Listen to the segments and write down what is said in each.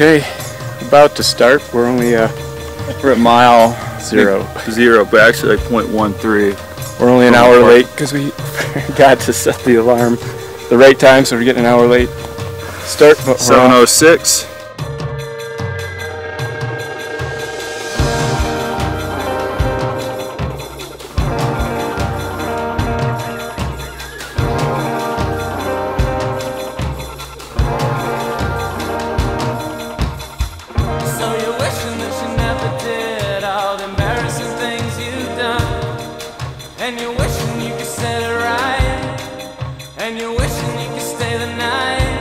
Okay, about to start. We're only uh, we're at mile zero. Zero, but actually like 0.13. We're only an hour late because we got to set the alarm the right time, so we're getting an hour late. Start, but we're 706. And you're wishing you could set it right. And you're wishing you could stay the night.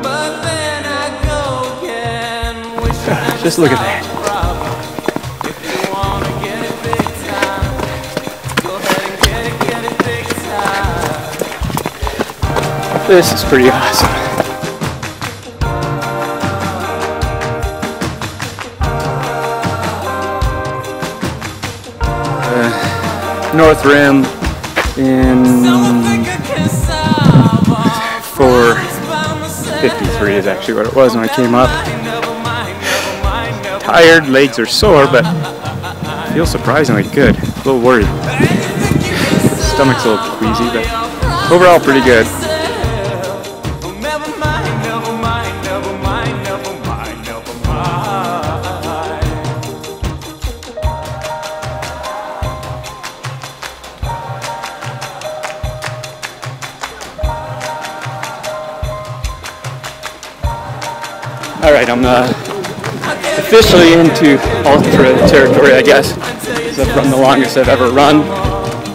But then I go again, wishing I Just look at that. the problem. If you North Rim in Don't think I can solve all four this by myself. 53 is actually what it was when I came up. Tired, legs are sore, but feel surprisingly good. A little worried. Stomach's a little queasy, but overall pretty good. All right, I'm uh, officially into ultra territory, I guess. So I've the longest I've ever run,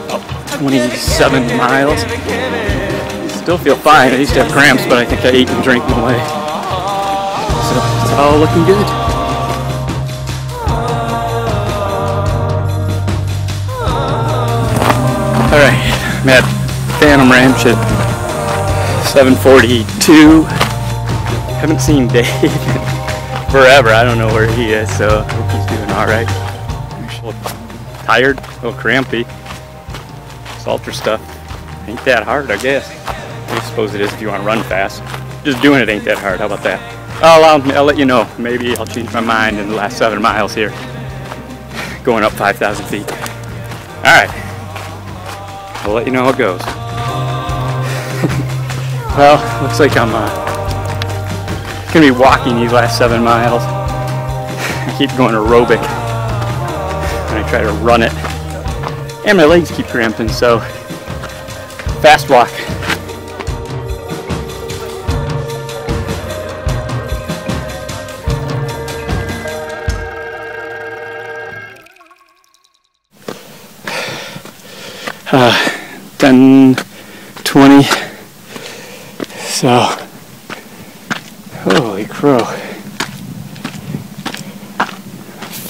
about 27 miles. Still feel fine. I used to have cramps, but I think I ate and drank my way. So it's all looking good. All right, I'm at Phantom Ranch at 742. Haven't seen Dave forever. I don't know where he is, so I hope he's doing all right. Tired, a little crampy. Ultra stuff ain't that hard, I guess. I suppose it is if you want to run fast. Just doing it ain't that hard. How about that? I'll, I'll, I'll let you know. Maybe I'll change my mind in the last seven miles here. Going up 5,000 feet. All right. I'll let you know how it goes. well, looks like I'm uh, gonna be walking these last seven miles. I keep going aerobic when I try to run it. And my legs keep cramping, so fast walk. Uh, 10, 20. So, Holy crow.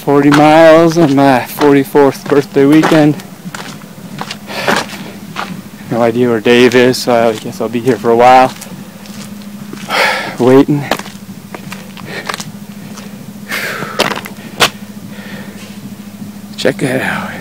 40 miles on my 44th birthday weekend. No idea where Dave is, so I guess I'll be here for a while. Waiting. Check it out.